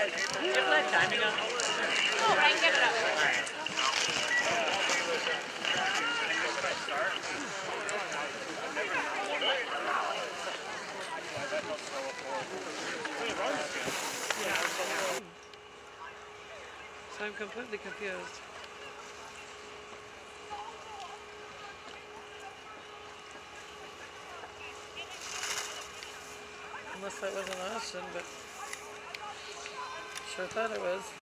So I'm completely confused. Unless that was an ocean, but sure thought it was.